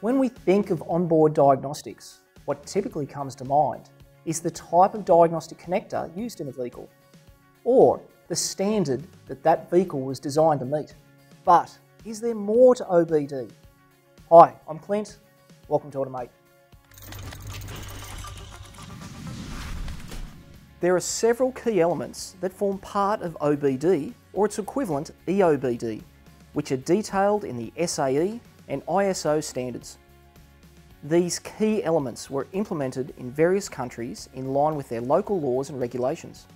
When we think of onboard diagnostics, what typically comes to mind is the type of diagnostic connector used in a vehicle, or the standard that that vehicle was designed to meet. But is there more to OBD? Hi, I'm Clint. Welcome to Automate. There are several key elements that form part of OBD or its equivalent EOBD, which are detailed in the SAE and ISO standards. These key elements were implemented in various countries in line with their local laws and regulations.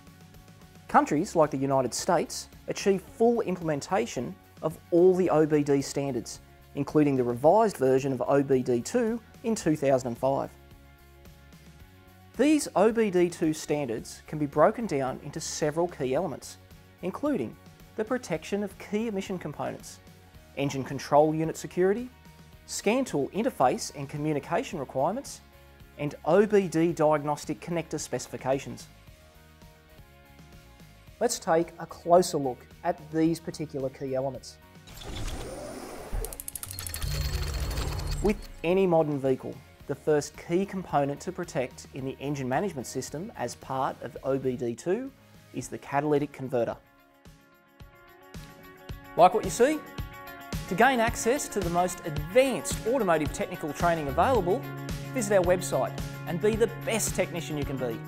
Countries like the United States achieved full implementation of all the OBD standards, including the revised version of OBD2 in 2005. These OBD2 standards can be broken down into several key elements, including the protection of key emission components, engine control unit security, scan tool interface and communication requirements, and OBD diagnostic connector specifications. Let's take a closer look at these particular key elements. With any modern vehicle, the first key component to protect in the engine management system as part of OBD2 is the catalytic converter. Like what you see? To gain access to the most advanced automotive technical training available, visit our website and be the best technician you can be.